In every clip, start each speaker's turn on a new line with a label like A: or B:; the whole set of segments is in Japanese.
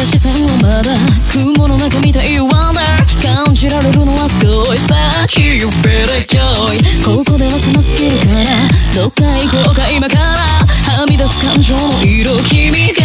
A: た視線はまだ雲の中みたい Wonder 感じられるのはすごいさっき You feel it joy ここでは冷まスぎるからどっか行こうか今から。はみ出す感情の色君が。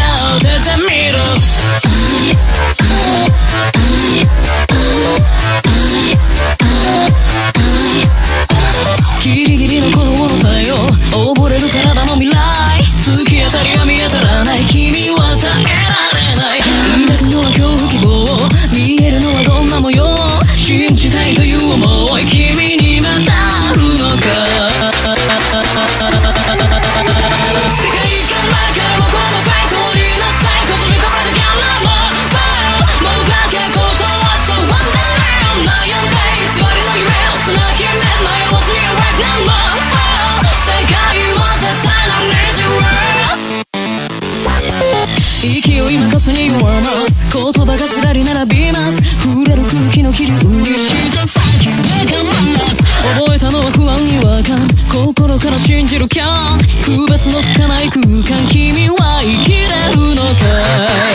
A: 息を今任せに言葉がずらり並びます触れる空気の気流覚えたのは不安違和感心から信じるキャン区別のつかない空間君は生きれるのか